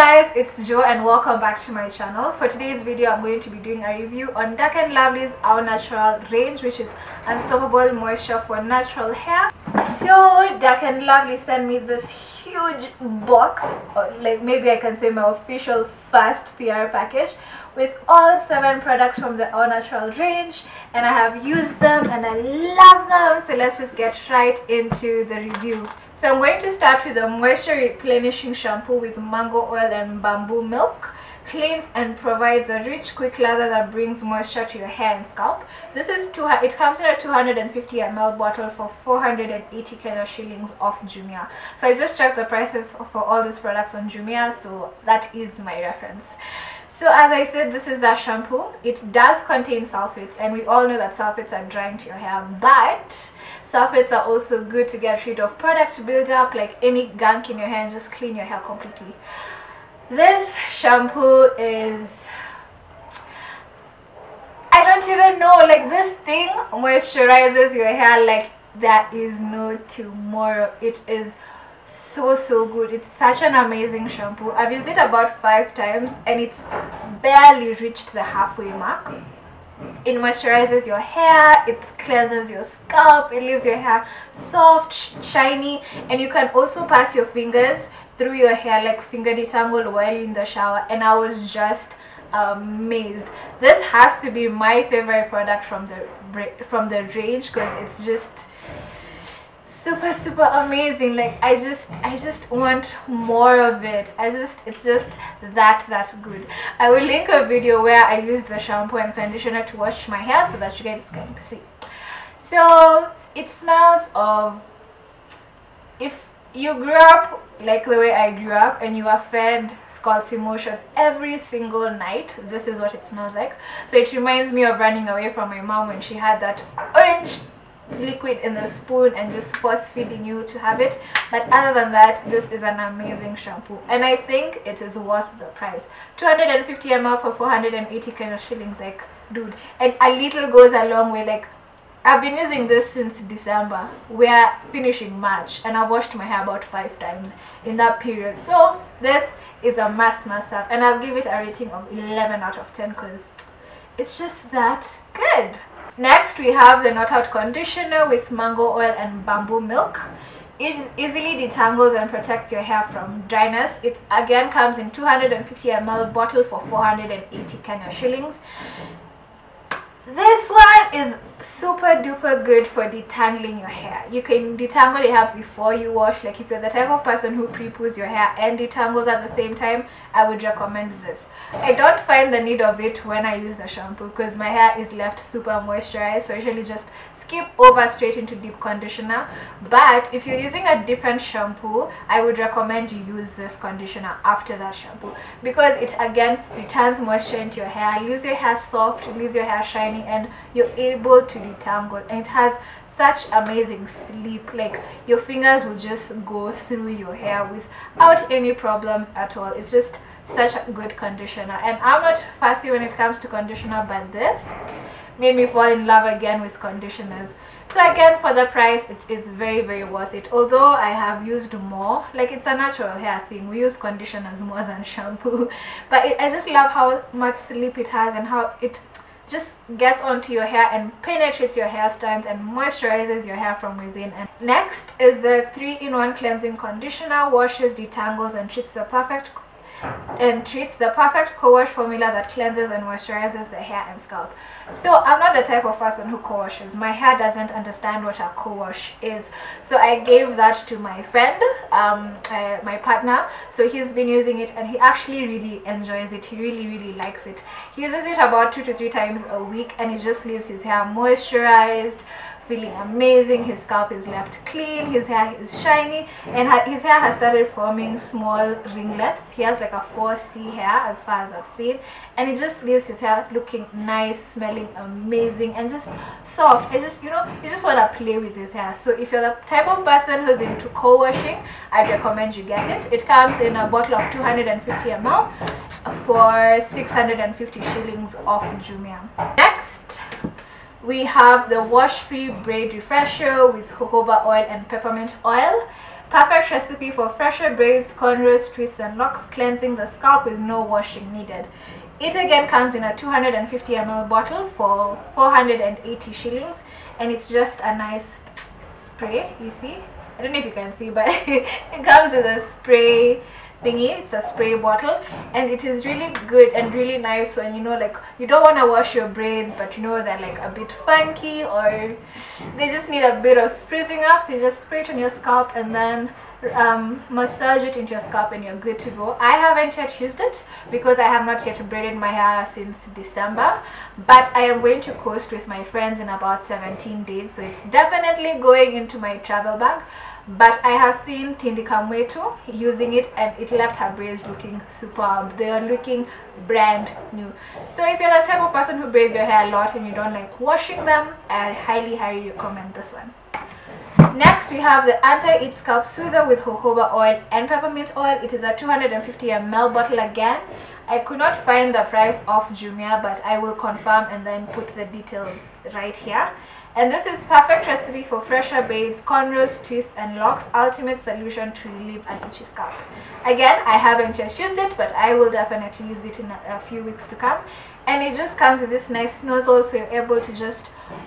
guys it's Jo and welcome back to my channel. For today's video I'm going to be doing a review on Dark and Lovely's Au Naturale range which is unstoppable moisture for natural hair. So Dark and Lovely sent me this huge box or like maybe I can say my official first PR package with all seven products from the Au Naturale range and I have used them and I love them. So let's just get right into the review so I'm going to start with a moisture replenishing shampoo with mango oil and bamboo milk. Cleans and provides a rich, quick lather that brings moisture to your hair and scalp. This is two. It comes in a 250 ml bottle for 480 Kenya shillings off Jumia. So I just checked the prices for all these products on Jumia, so that is my reference. So as I said, this is a shampoo. It does contain sulfates, and we all know that sulfates are drying to your hair, but Sulfates are also good to get rid of product buildup like any gunk in your hair and just clean your hair completely. This shampoo is I don't even know like this thing moisturizes your hair like there is no tomorrow. It is so so good it's such an amazing shampoo i've used it about five times and it's barely reached the halfway mark it moisturizes your hair it cleanses your scalp it leaves your hair soft shiny and you can also pass your fingers through your hair like finger detangle while in the shower. And i was just amazed. This has to be my favorite product from the from the range because it's just super super amazing. Like i just i just want more of it. I just it's just that that good. I will link a video where i use the shampoo and conditioner to wash my hair so that you guys can see. So it smells of if you grew up like the way i grew up and you are fed Scott's Emulsion every single night this is what it smells like. So it reminds me of running away from my mom when she had that orange liquid in the spoon and just force feeding you to have it but other than that this is an amazing shampoo and i think it is worth the price 250 ml for 480 Kenya shillings like dude and a little goes a long way like I've been using this since December. We're finishing March and I've washed my hair about five times in that period. So this is a must must have and I'll give it a rating of 11 out of 10 because it's just that good. Next, we have the Knot Out Conditioner with mango oil and bamboo milk. It easily detangles and protects your hair from dryness. It again comes in 250 ml bottle for 480 Kenya shillings. This one is super duper good for detangling your hair. You can detangle your hair before you wash. Like if you're the type of person who pre-poos your hair and detangles at the same time, I would recommend this. I don't find the need of it when I use the shampoo because my hair is left super moisturized. So usually just skip over straight into deep conditioner. But if you're using a different shampoo i would recommend you use this conditioner after that shampoo. Because it again returns moisture into your hair leaves your hair soft leaves your hair shiny and you're able to detangle and it has such amazing sleep like your fingers will just go through your hair without any problems at all. It's just such a good conditioner. And i'm not fussy when it comes to conditioner but this made me fall in love again with conditioners. So again for the price it's, it's very very worth it. Although i have used more like it's a natural hair thing. We use conditioners more than shampoo. But it, i just love how much sleep it has and how it just gets onto your hair and penetrates your hair strands and moisturizes your hair from within. And next is the 3-in-1 cleansing conditioner washes detangles and treats the perfect and treats the perfect co-wash formula that cleanses and moisturizes the hair and scalp. So I'm not the type of person who co-washes. My hair doesn't understand what a co-wash is. So I gave that to my friend, um, uh, my partner. So he's been using it and he actually really enjoys it. He really, really likes it. He uses it about two to three times a week and it just leaves his hair moisturized, feeling amazing. His scalp is left clean. His hair is shiny. And his hair has started forming small ringlets. He has like a 4c hair as far as i've seen. And it just leaves his hair looking nice smelling amazing and just soft. I just you know you just want to play with his hair. So if you're the type of person who's into co-washing i'd recommend you get it. It comes in a bottle of 250 ml for 650 shillings off Jumia. Next, we have the wash free braid refresher with jojoba oil and peppermint oil Perfect recipe for fresher braids, cornrows, twists and locks, cleansing the scalp with no washing needed. It again comes in a 250 ml bottle for 480 shillings and it's just a nice spray, you see? I don't know if you can see but it comes with a spray thingy it's a spray bottle and it is really good and really nice when you know like you don't want to wash your braids but you know they're like a bit funky or they just need a bit of spritzing up so you just spray it on your scalp and then um, massage it into your scalp and you're good to go. I haven't yet used it because I have not yet braided my hair since December but I am going to coast with my friends in about 17 days so it's definitely going into my travel bag but I have seen Tindi Kamwetu using it and it left her braids looking superb. Um, they are looking brand new. So if you're the type of person who braids your hair a lot and you don't like washing them, I highly, highly recommend this one. Next, we have the Anti-Itch Scalp Soother with jojoba oil and peppermint oil. It is a 250 ml bottle again. I could not find the price of Jumia, but I will confirm and then put the details right here. And this is perfect recipe for fresher braids, cornrows, twists and locks, ultimate solution to relieve an itchy scalp. Again, I haven't just used it, but I will definitely use it in a, a few weeks to come. And it just comes with this nice nozzle, so you're able to just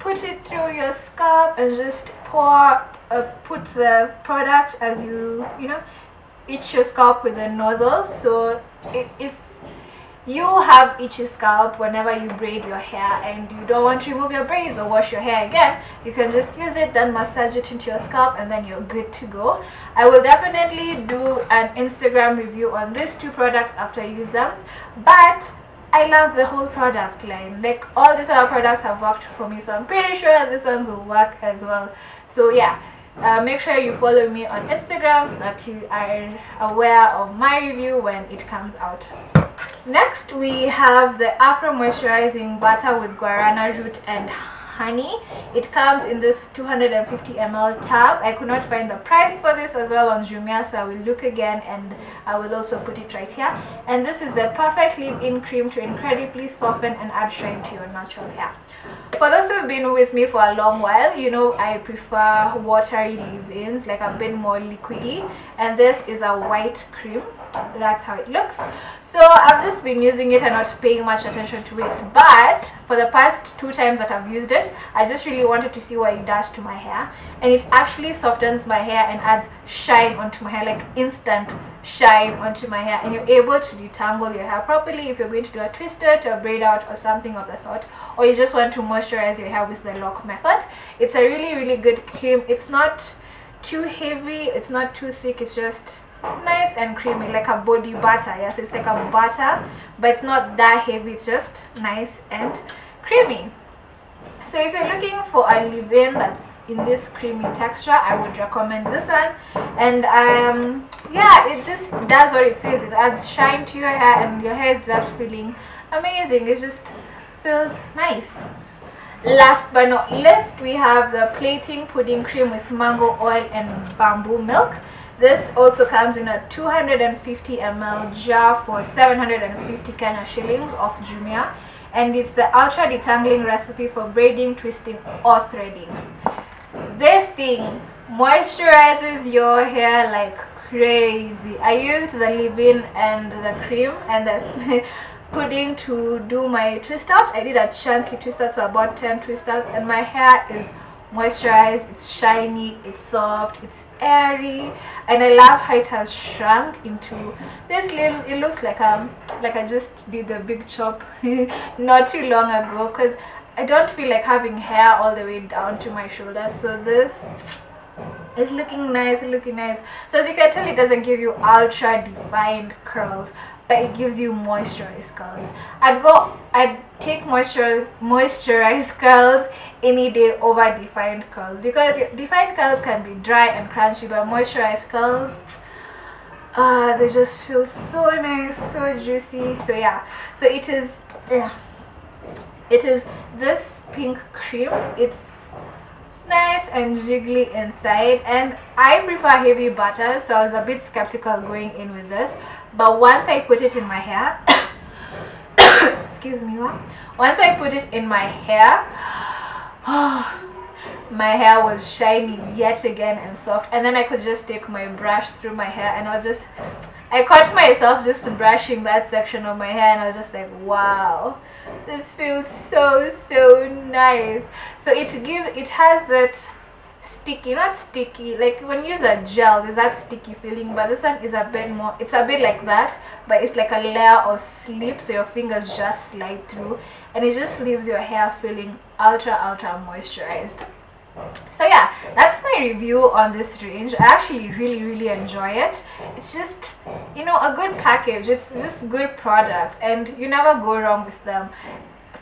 put it through your scalp and just pour, uh, put the product as you, you know, itch your scalp with the nozzle. So if you have itchy scalp whenever you braid your hair and you don't want to remove your braids or wash your hair again you can just use it then massage it into your scalp and then you're good to go i will definitely do an instagram review on these two products after i use them but I love the whole product line. Like all these other products have worked for me, so I'm pretty sure this ones will work as well. So yeah, uh, make sure you follow me on Instagram so that you are aware of my review when it comes out. Next, we have the Afro Moisturizing Butter with Guarana Root and honey. It comes in this 250 ml tub. I could not find the price for this as well on jumia so i will look again and i will also put it right here. And this is the perfect leave-in cream to incredibly soften and add shine to your natural hair. For those who've been with me for a long while. You know i prefer watery leave-ins. Like a bit more liquidy. And this is a white cream. That's how it looks. So I've just been using it and not paying much attention to it. But for the past two times that I've used it I just really wanted to see what it does to my hair. And it actually softens my hair and adds shine onto my hair like instant shine onto my hair and you're able to detangle your hair properly if you're going to do a twisted or braid out or something of the sort or you just want to moisturize your hair with the LOC method. It's a really really good cream. It's not too heavy it's not too thick it's just nice and creamy like a body butter. Yes it's like a butter but it's not that heavy it's just nice and creamy. So if you're looking for a leave-in that's in this creamy texture i would recommend this one. And um yeah it just does what it says. It adds shine to your hair and your hair is left feeling amazing. It just feels nice. Last but not least we have the plaiting pudding cream with mango oil and bamboo milk. This also comes in a 250 ml jar for 750 Kenya shillings of Jumia. And it's the ultra detangling recipe for braiding, twisting or threading. This thing moisturizes your hair like crazy. I used the leave-in and the cream and the pudding to do my twist out. I did a chunky twist out, so about 10 twist outs and my hair is moisturized, it's shiny, it's soft, it's airy and I love how it has shrunk into this little it looks like um like I just did the big chop not too long ago because I don't feel like having hair all the way down to my shoulders so this is looking nice looking nice. So as you can tell it doesn't give you ultra defined curls but it gives you moisturized curls. I'd go I'd take moisture moisturized curls any day over defined curls because defined curls can be dry and crunchy but moisturized curls uh, they just feel so nice so juicy. So yeah so it is yeah, it is this pink cream. It's nice and jiggly inside. And I prefer heavy butter so I was a bit skeptical going in with this. But once I put it in my hair excuse me once I put it in my hair oh, my hair was shiny yet again and soft. And then I could just take my brush through my hair and I was just I caught myself just brushing that section of my hair and I was just like wow this feels so so nice. So it gives it has that sticky not sticky like when you use a gel there's that sticky feeling but this one is a bit more it's a bit like that but it's like a layer of slip so your fingers just slide through and it just leaves your hair feeling ultra ultra moisturized so yeah that's my review on this range. I actually really really enjoy it. It's just you know a good package. It's just good products and you never go wrong with them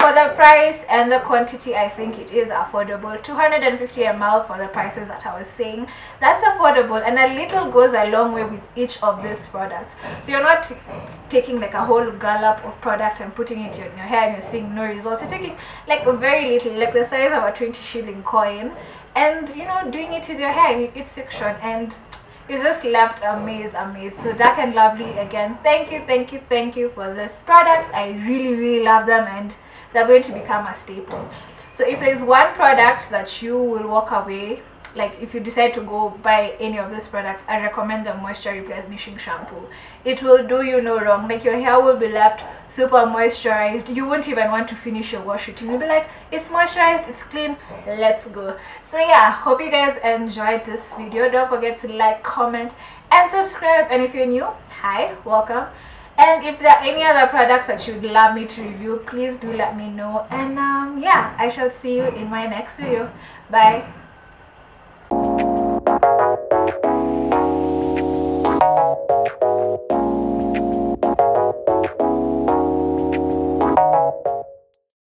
for the price and the quantity i think it is affordable. 250 ml for the prices that i was saying. That's affordable and a little goes a long way with each of these products. So you're not taking like a whole gallop of product and putting it in your hair and you're seeing no results. You're taking like a very little like the size of a 20 shilling coin and you know doing it with your hair in each section and it's just left amazed amazed so dark and lovely again. Thank you thank you thank you for this product i really really love them and they're going to become a staple. So if there's one product that you will walk away like if you decide to go buy any of these products i recommend the moisture replenishing shampoo. It will do you no wrong. Like your hair will be left super moisturized. You won't even want to finish your wash. Routine you'll be like it's moisturized it's clean let's go. So yeah hope you guys enjoyed this video. Don't forget to like comment and subscribe. And if you're new hi welcome and if there are any other products that you'd love me to review please do let me know. And um, yeah i shall see you in my next video. Bye